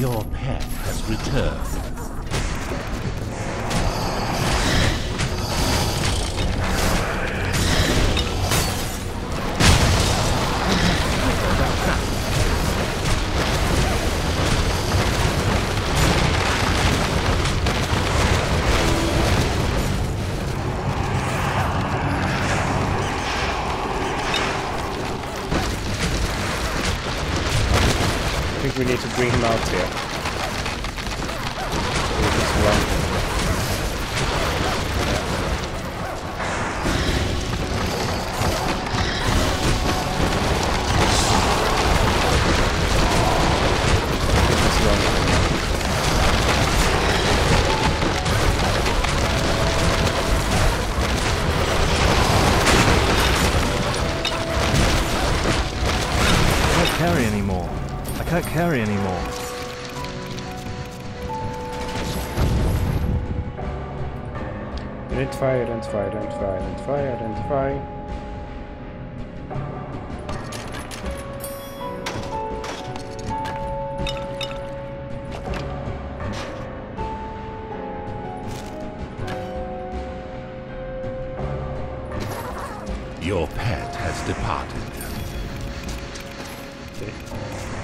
Your pet has returned. Think we Okay. Wait,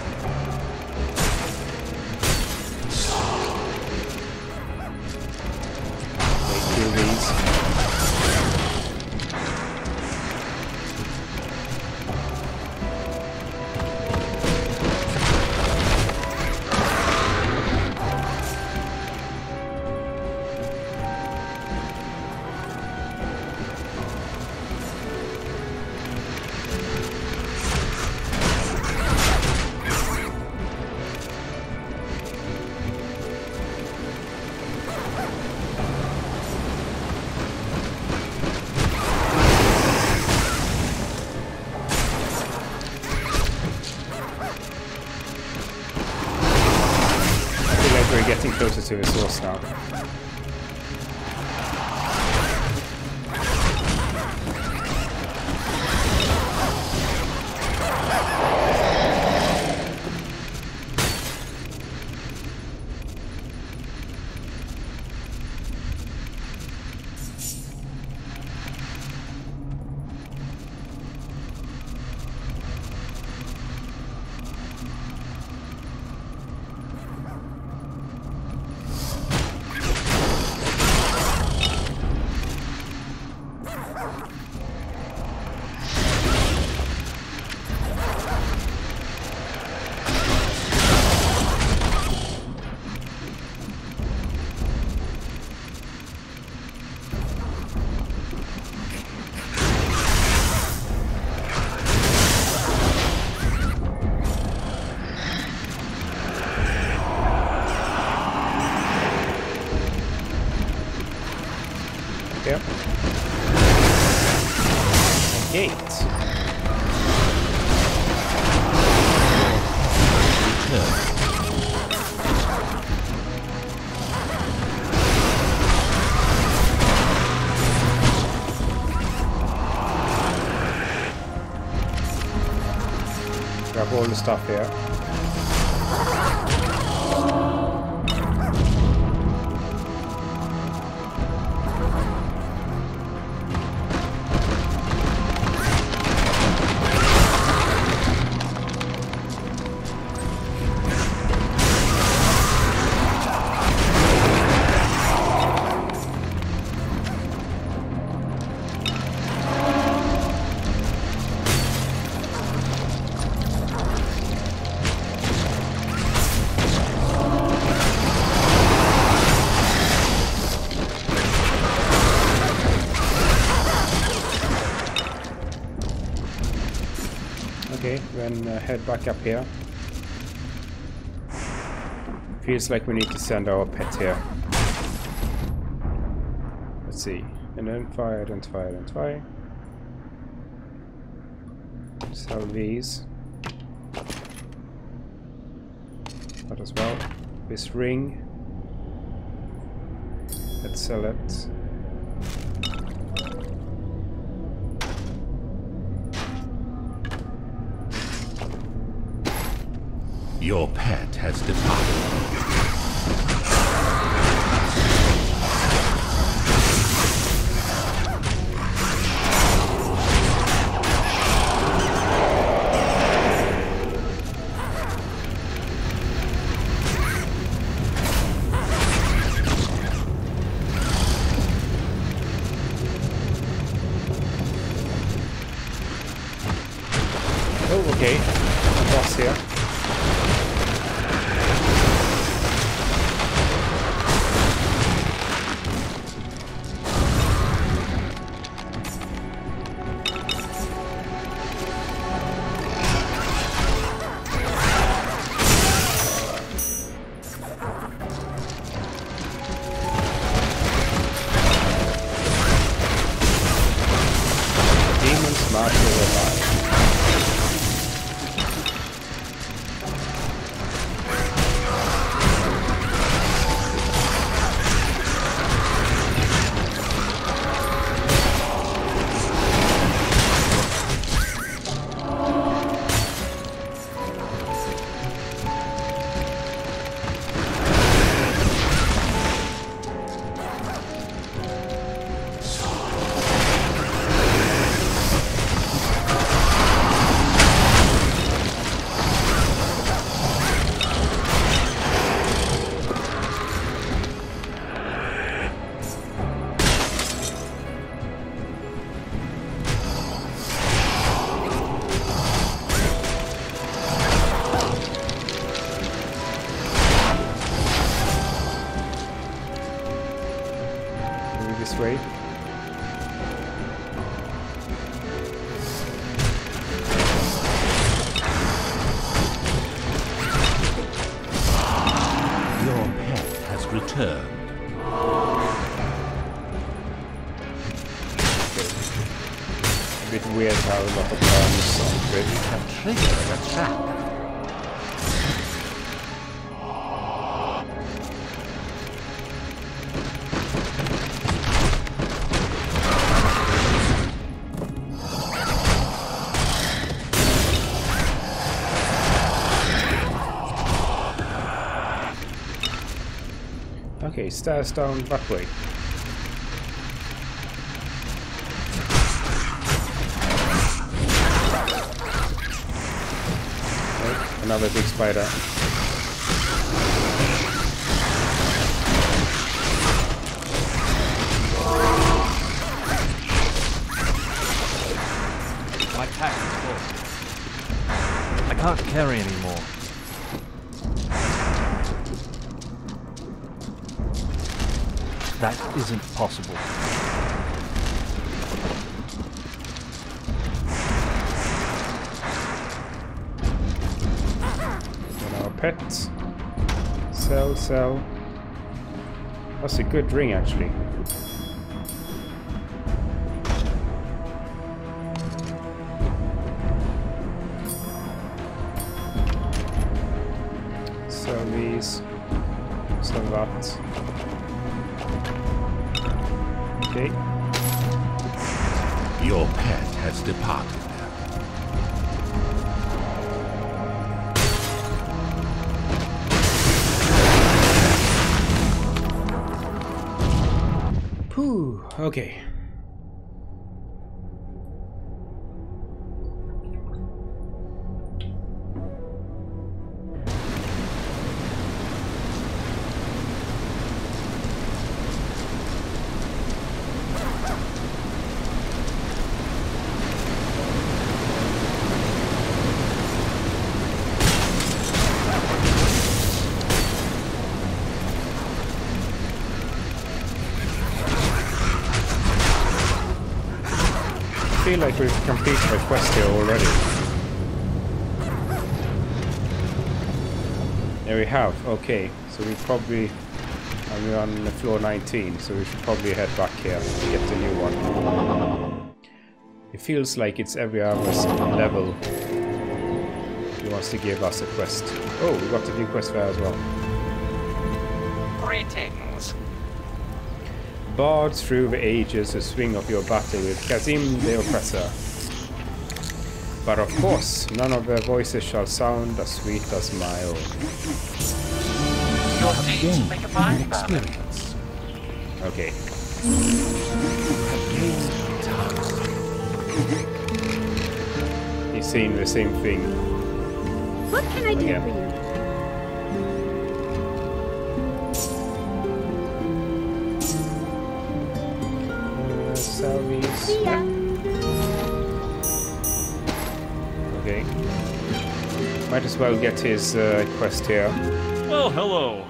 stuff here. Head back up here. Feels like we need to send our pet here. Let's see. Identify, identify, identify. Sell these. that as well. This ring. Let's sell it. Your pet has departed. Way. Okay, stairs down that way. Okay, oh, another big spider. Sell. That's a good ring actually. Sell these. Sell that. Okay. Your pet has departed. Phew. Okay. Feel like we've completed the quest here already. There we have. Okay, so we probably and we're on the floor 19, so we should probably head back here and get the new one. It feels like it's every other s- level He wants to give us a quest. Oh, we got a new quest there as well. Greetings. Barred through the ages the swing of your battle with Kazim the Oppressor. But of course, none of their voices shall sound as sweet as my own. Your deeds make a fine an experience. Okay. Gain task. He's saying the same thing. What can I do Yeah. for you? Might as well get his uh, quest here. Well, hello.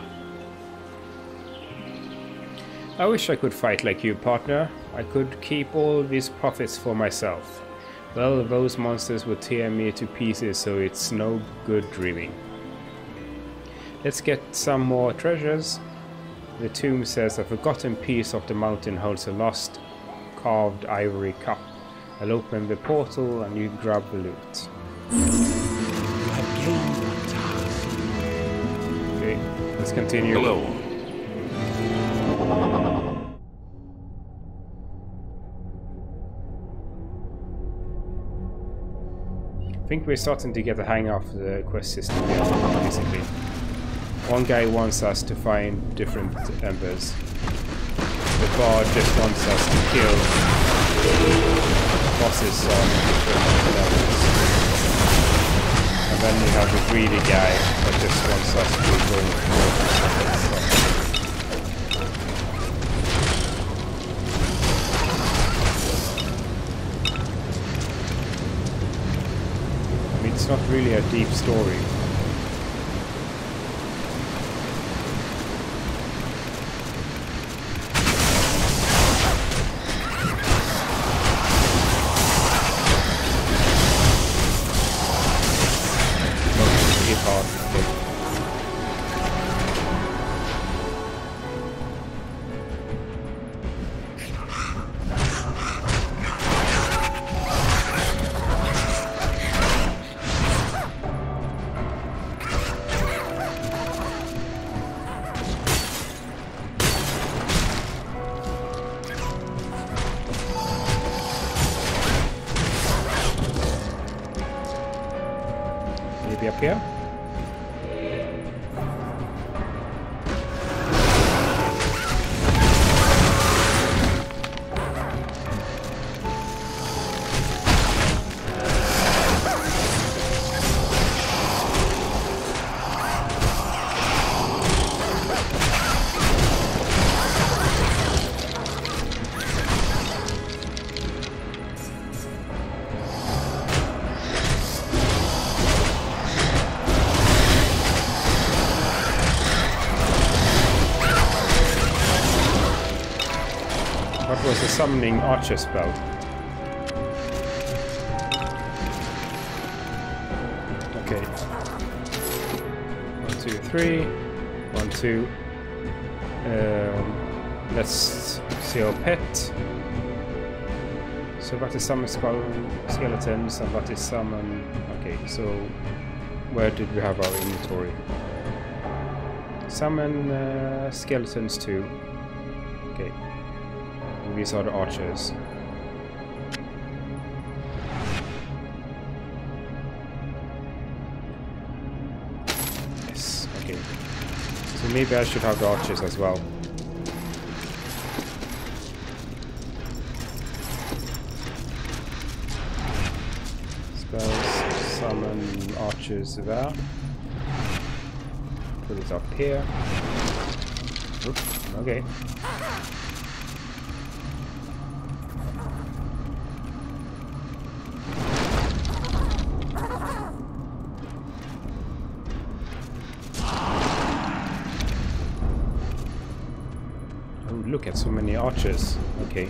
I wish I could fight like you, partner. I could keep all these profits for myself. Well, those monsters would tear me to pieces, so it's no good dreaming. Let's get some more treasures. The tomb says a forgotten piece of the mountain holds a lost carved ivory cup. I'll open the portal and you grab the loot. Continue. Hello. I think we're starting to get the hang of the quest system here, basically. One guy wants us to find different embers. The bard just wants us to kill bosses on different levels. And then you have the greedy guy that just wants us to stuff. I mean, it's not really a deep story. Summoning archer spell? Okay. One, two, three. One, two. Um, let's see our pet. So what is summon skull skeletons and what is summon... Okay, so where did we have our inventory? Summon uh, skeletons too. These the archers. Yes, okay. So maybe I should have the archers as well. Spells, summon archers there. Put it up here. Oop, okay. Oh, look at so archers. Okay.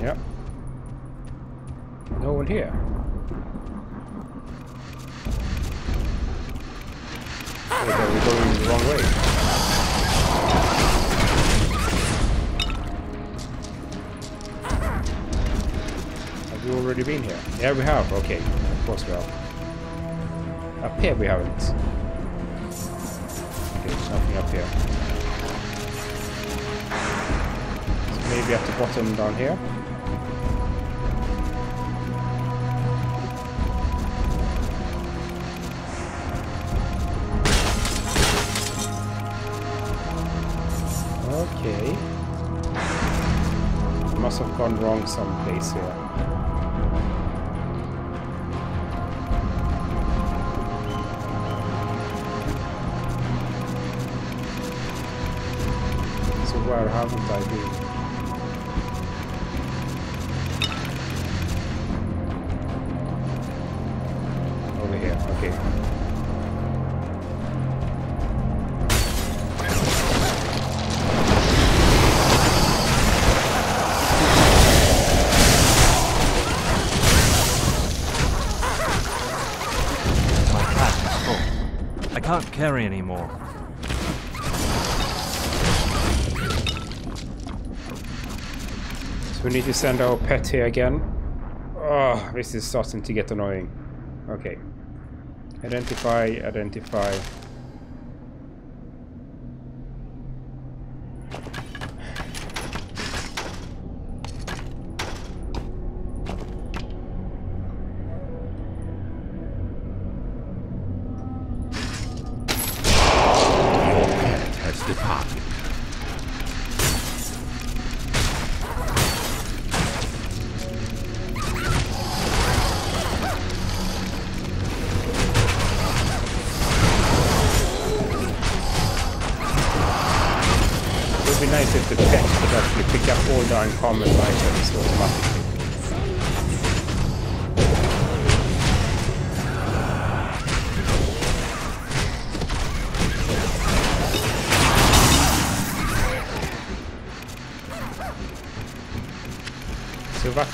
Yep. No one here. Wait, are we going the wrong way? Have we already been here? Yeah, we have. Okay, of course we have. Up here we haven't. Okay, there's nothing up here. So maybe at the bottom down here. Okay. Must have gone wrong someplace here. Carry anymore. So we need to send our pet here again. Oh, this is starting to get annoying. Okay. Identify, identify.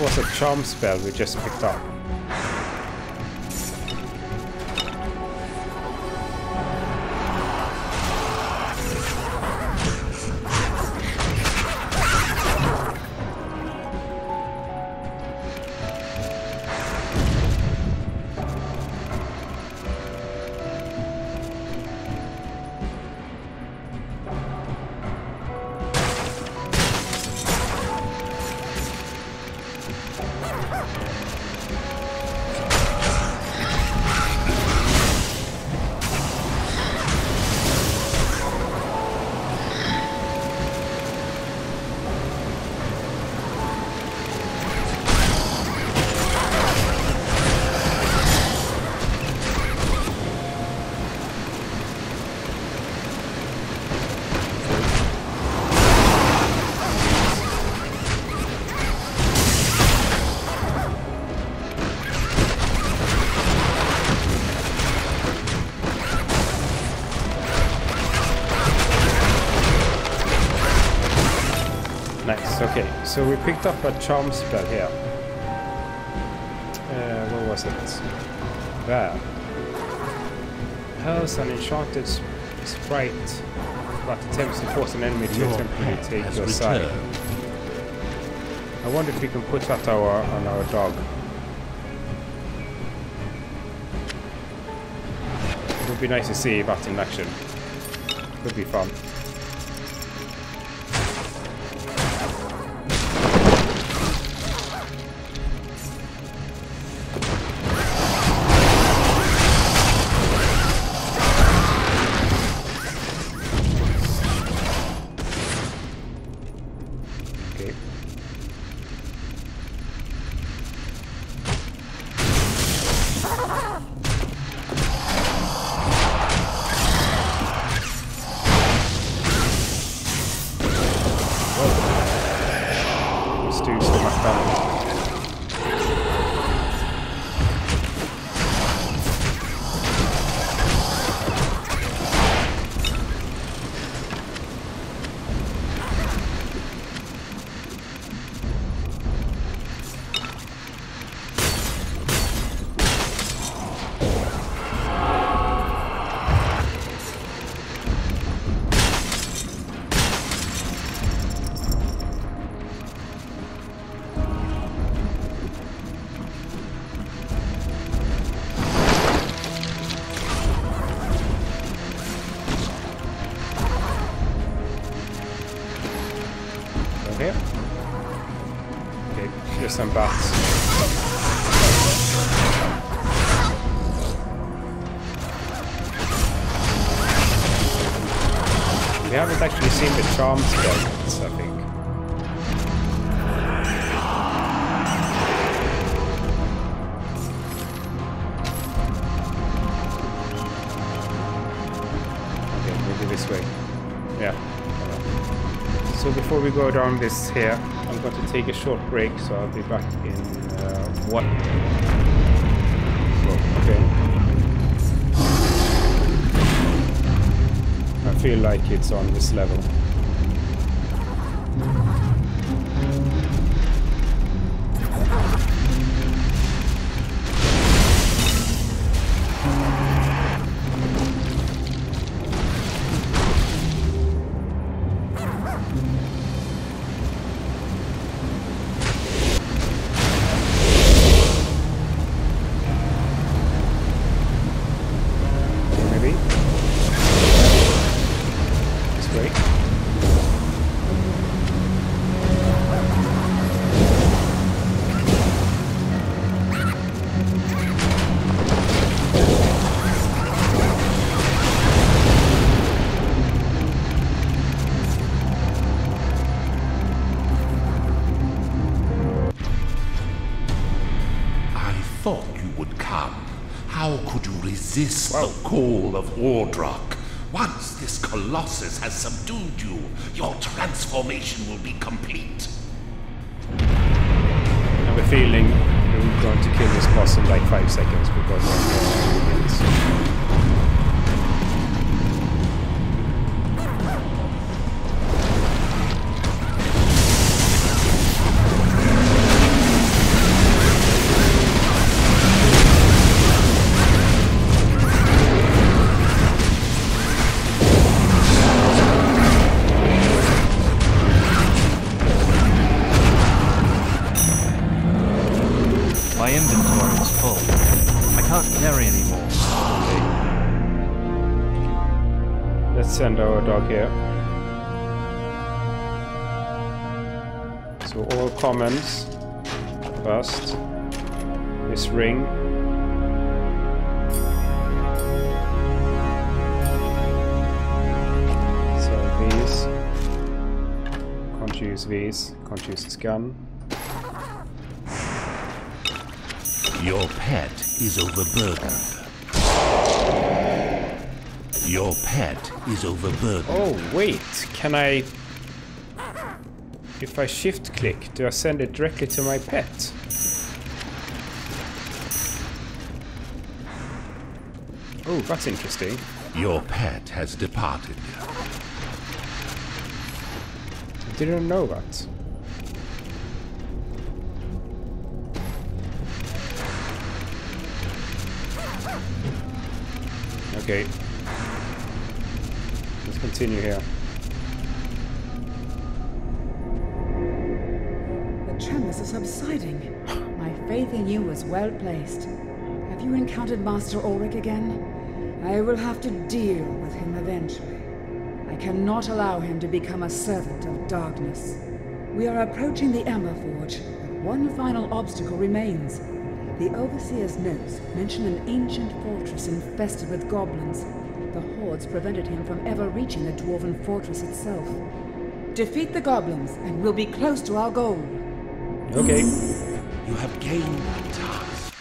Was a charm spell we just picked up. So we picked up a charm spell here. Uh, where was it? There. Hurls an enchanted sprite that attempts to force an enemy to temporarily take your side. I wonder if we can put that our, on our dog. It would be nice to see that in action. Would be fun. Some bats. We haven't actually seen the charm spell, I think. Okay, this way. Yeah. So before we go down this here, take a short break, so I'll be back in uh, one. So, okay. I feel like it's on this level. You resist the call of Ordrak? Once this colossus has subdued you, your transformation will be complete. I have a feeling we're going to kill this boss in like 5 seconds because our dog here. So all comments first. This ring. So these. Can't use these. Can't use this gun. Your pet is overburdened. Your pet is overburdened. Oh wait, can I... If I shift click, do I send it directly to my pet? Oh, that's interesting. Your pet has departed. I didn't know that. Okay. Continue here. The tremors are subsiding. My faith in you was well placed. Have you encountered Master Alric again? I will have to deal with him eventually. I cannot allow him to become a servant of darkness. We are approaching the Ember Forge, one final obstacle remains. The Overseer's notes mention an ancient fortress infested with goblins. The prevented him from ever reaching the dwarven fortress itself. Defeat the goblins, and we'll be close to our goal. Okay. You have gained a task.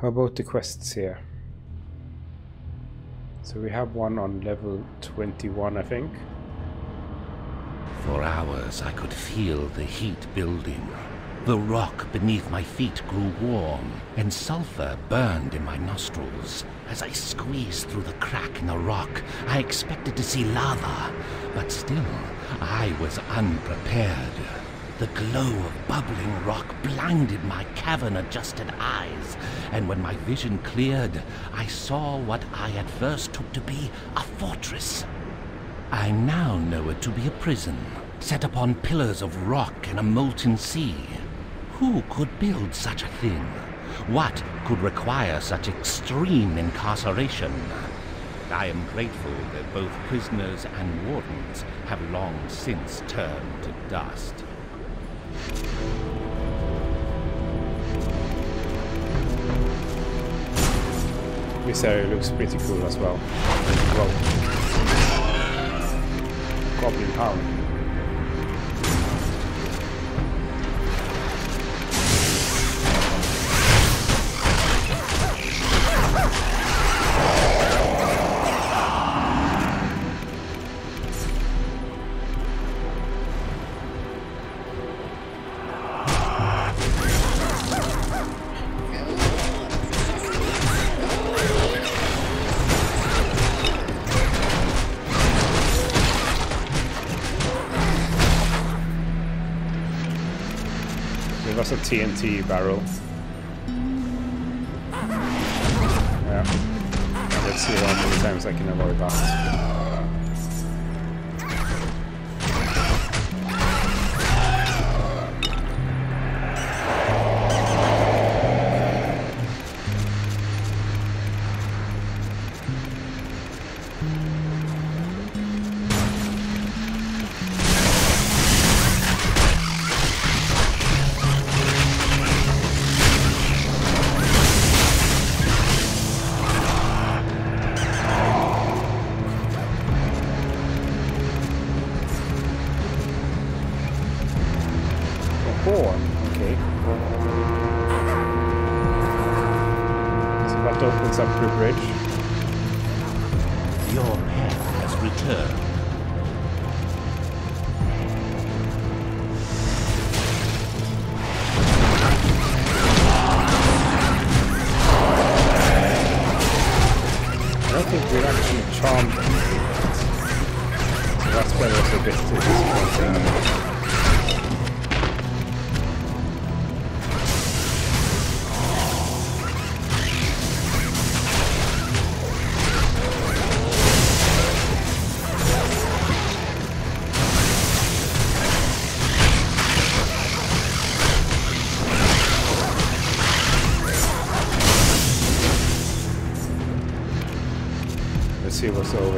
How about the quests here? So we have one on level 21, I think. For hours I could feel the heat building. The rock beneath my feet grew warm, and sulfur burned in my nostrils. As I squeezed through the crack in the rock, I expected to see lava, but still, I was unprepared. The glow of bubbling rock blinded my cavern-adjusted eyes, and when my vision cleared, I saw what I at first took to be a fortress. I now know it to be a prison, set upon pillars of rock in a molten sea. Who could build such a thing? What could require such extreme incarceration? I am grateful that both prisoners and wardens have long since turned to dust. This area looks pretty cool as well. Well, Goblin power. TNT barrel. See what's over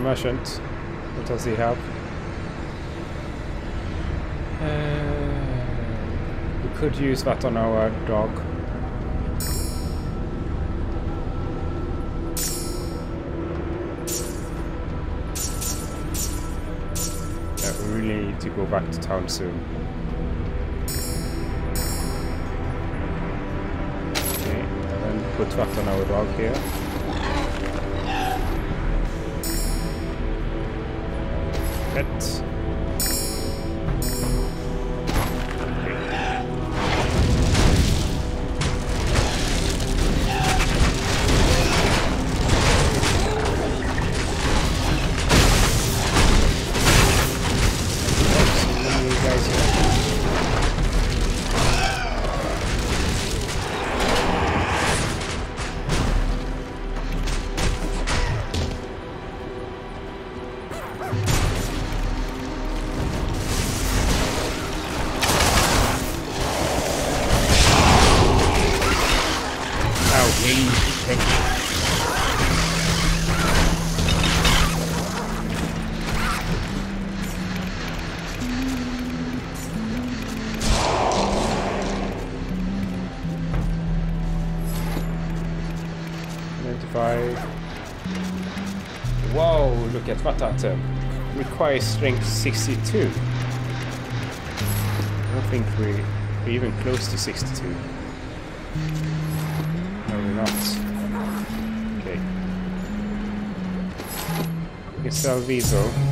merchant. What does he have? Uh, we could use that on our dog. Yeah, we really need to go back to town soon. Okay, and then put that on our dog here. Pet. get what item? Um, requires strength 62. I don't think we're, we're even close to 62. No, we're not. Okay. We can sell Weasel.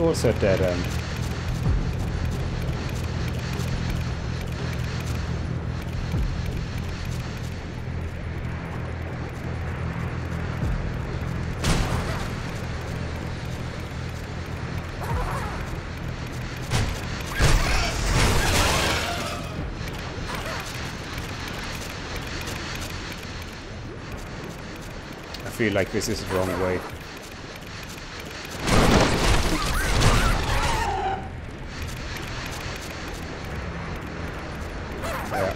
Also a dead end. I feel like this is the wrong way. Yeah.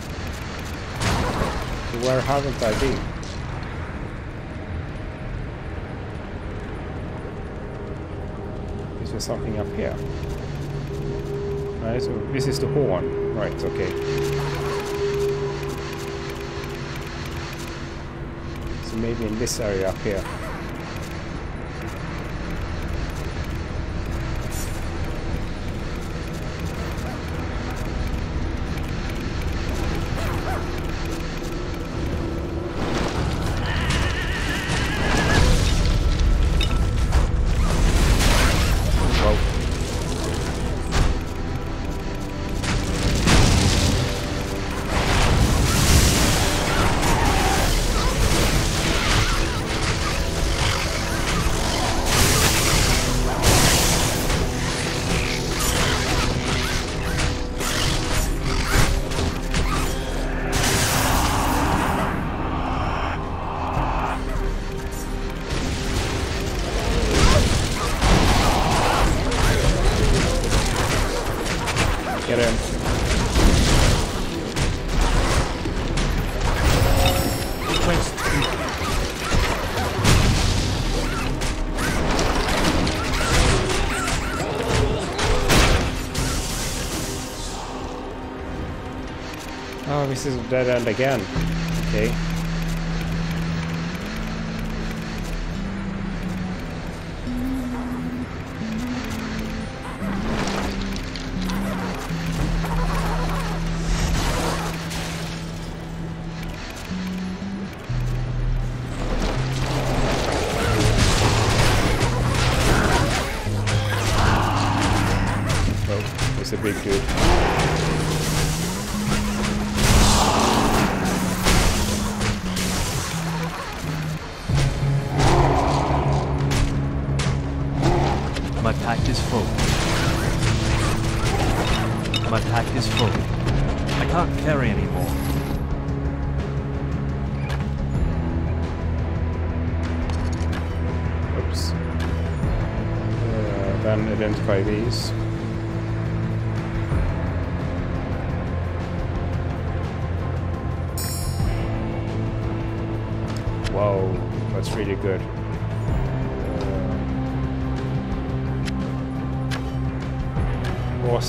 Where haven't I been? Is there something up here? Right, so this is the horn. Right, okay. So maybe in this area up here. Get. Oh, this is dead end again. Okay.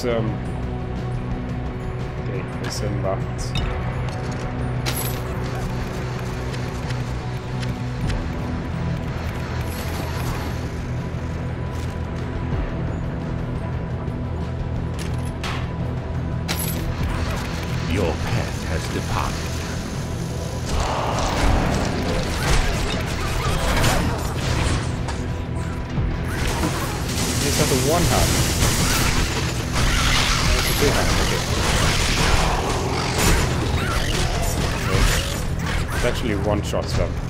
Awesome. Okay, listen that. Your pet has departed. Is that a one hand. Okay. It's actually one shot stuff.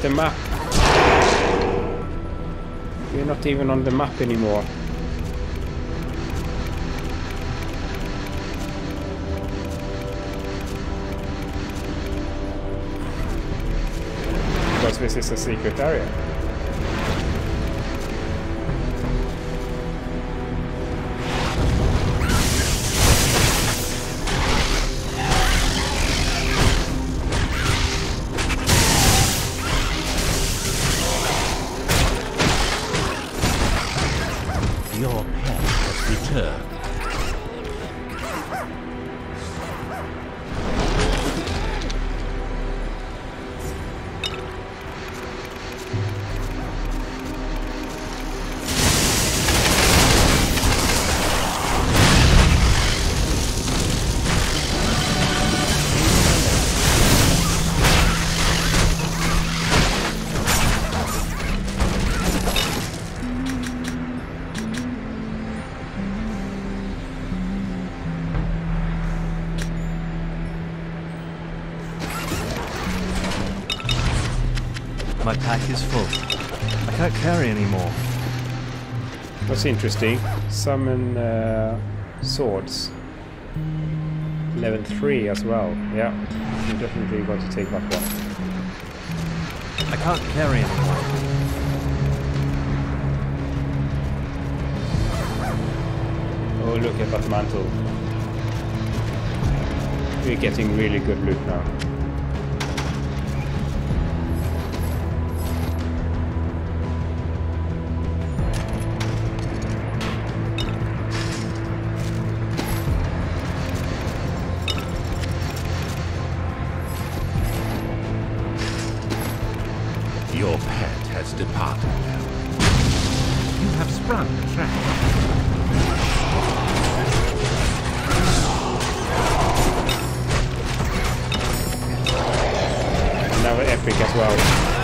The map? We're not even on the map anymore. Because this is a secret area. Interesting. Summon uh, swords. Level 3 as well. Yeah, you definitely want to take that one. I can't carry anymore. Oh, look at that mantle. We're getting really good loot now. Your pet has departed. Now. You have sprung a trap. Another epic as well.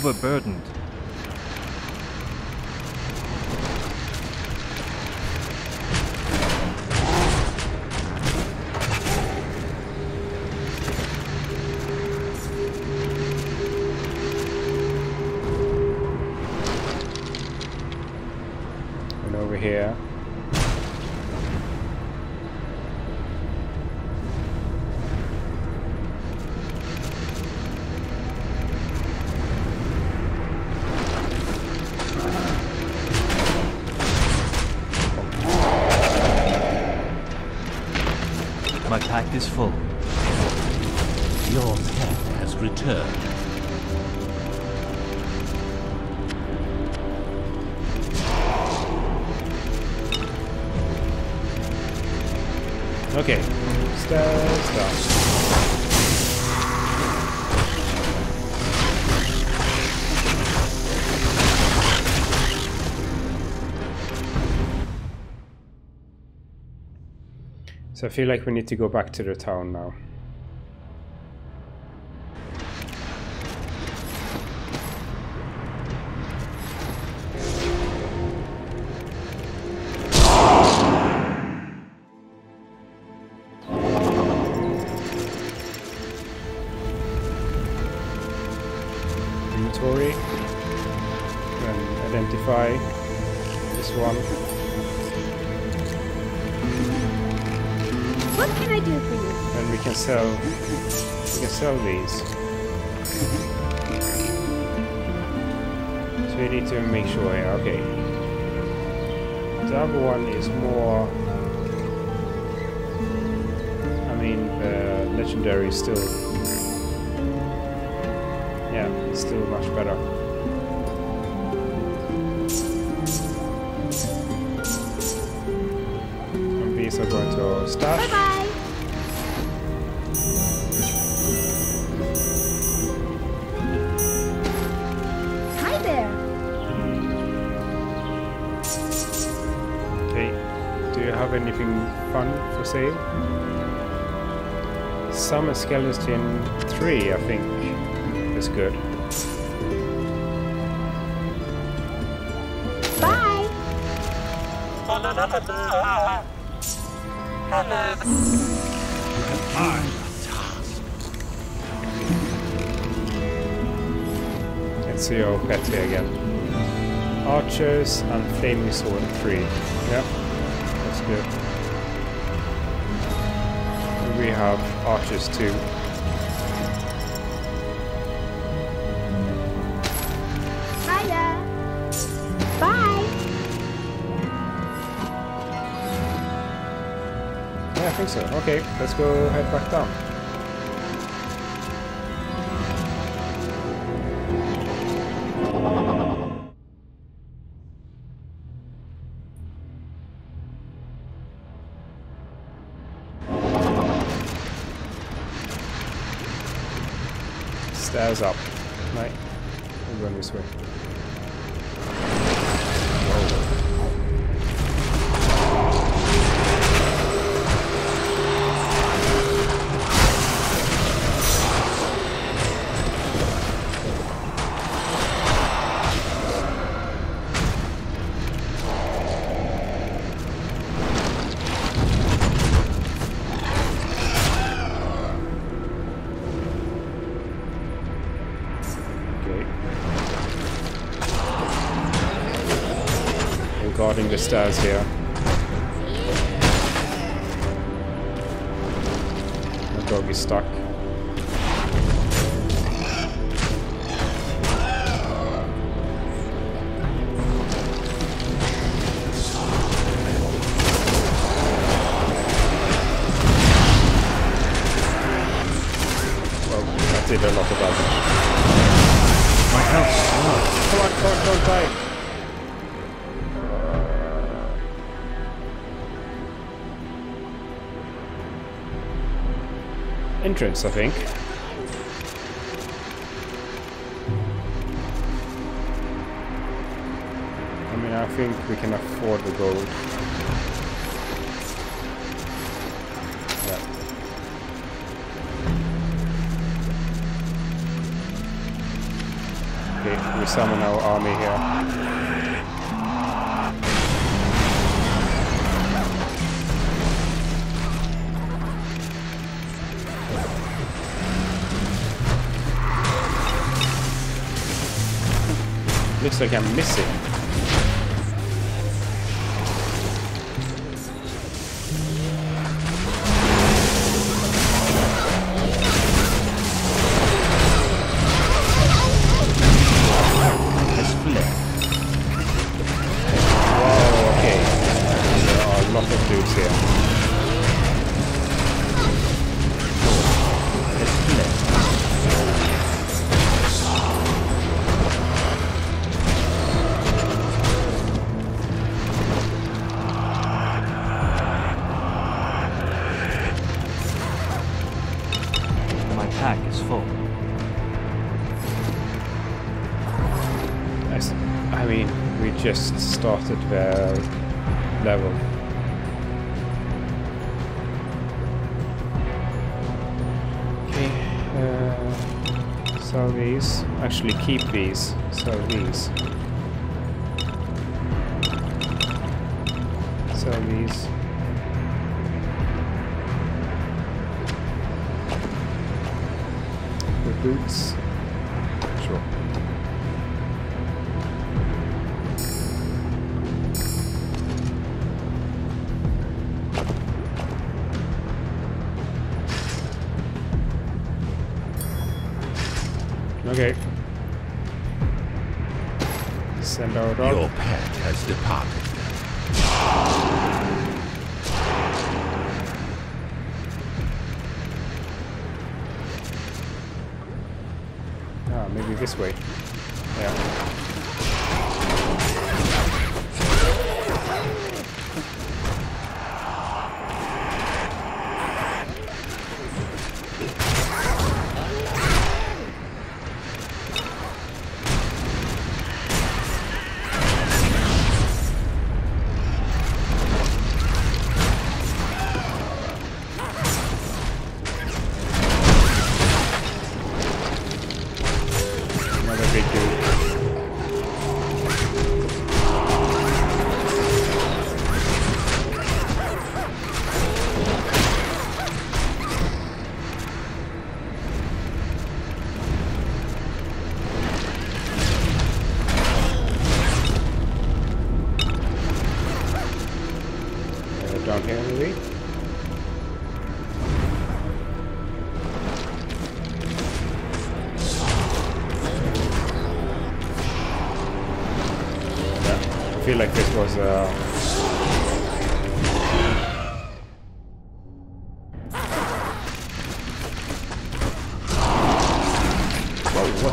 Overburdened. Is full. Your pet has returned. So I feel like we need to go back to the town now. Other one is more I mean the legendary is still Yeah, still much better. And these are going to stash. Bye bye. Have anything fun for sale? Summon Skeleton 3, I think, is good. Bye. Hello. Let's see our pet again. Archers and Flaming Sword 3. Yep, we have Archers too. Hiya. Bye. Yeah, I think so. Okay, let's go head back down. The stairs here. My dog is stuck. Entrance, I think. I mean, I think we can afford the gold. Yeah. Okay, we summon our army here. Looks like I'm missing. Started the level. Okay, uh, sell these. Actually, keep these. Sell these.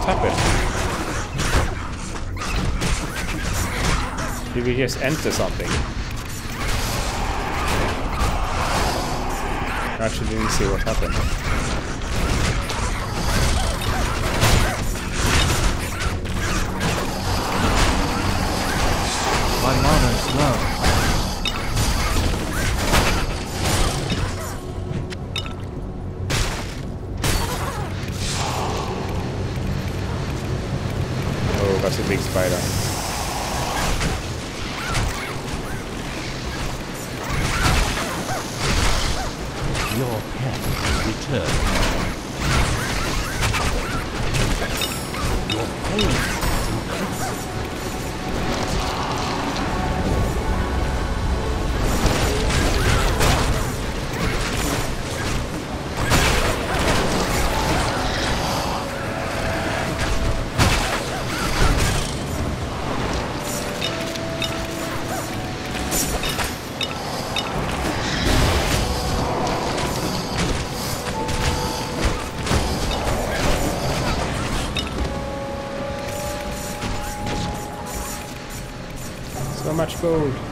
Happened? Did we just enter something? I actually didn't see what happened. Much gold.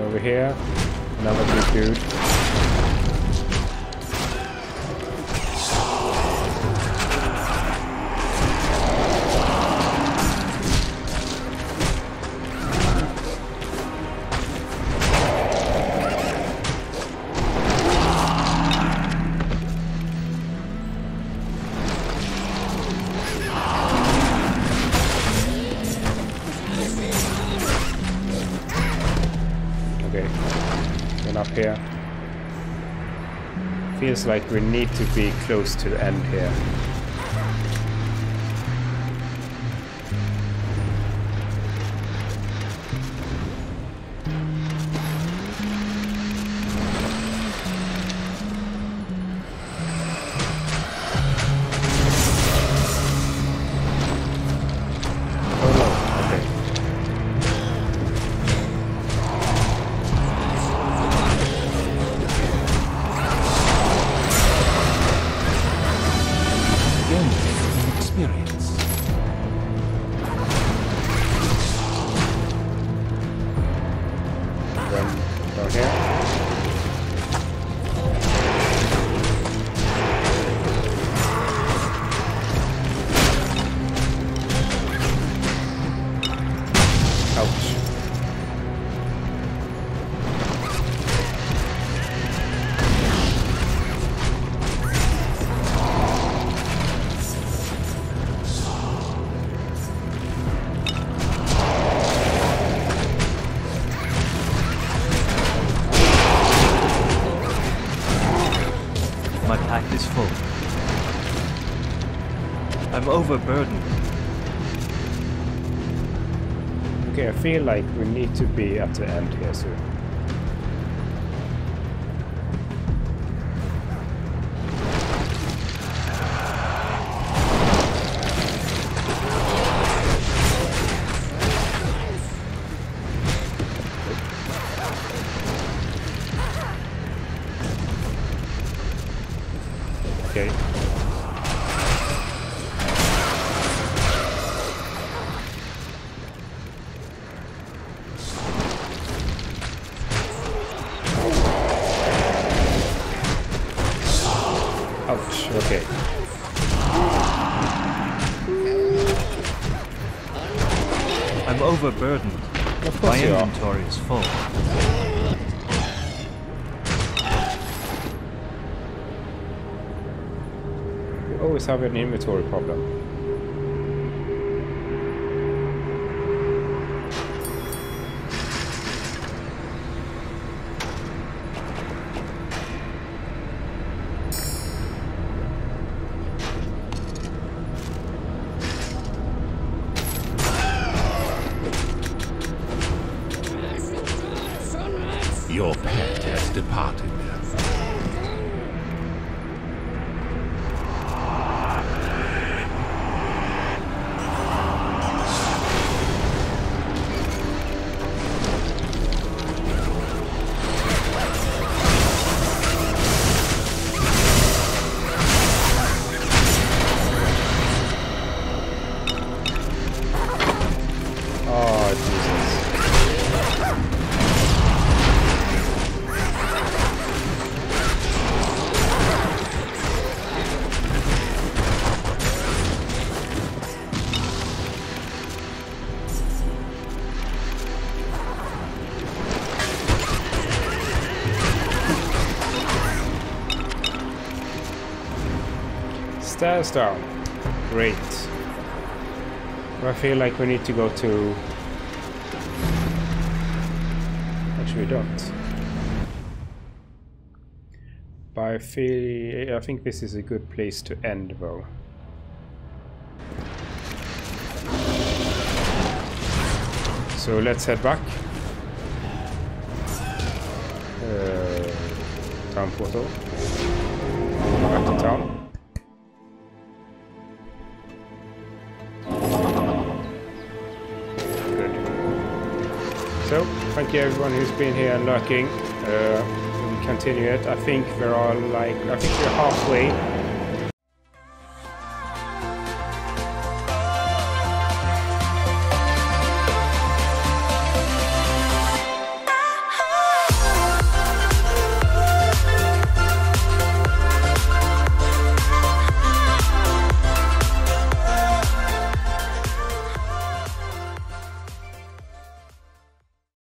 Over here, another big dude. Like we need to be close to the end here. Overburdened. Okay, I feel like we need to be at the end here soon. An inventory problem. Great. I feel like we need to go to... Actually, we don't. But I feel... I think this is a good place to end, though. So let's head back. Uh, portal. Thank you everyone who's been here and lurking. Uh, we'll continue it. I think are like, I think we're halfway